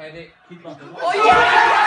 Headache, keep on. Oh yeah!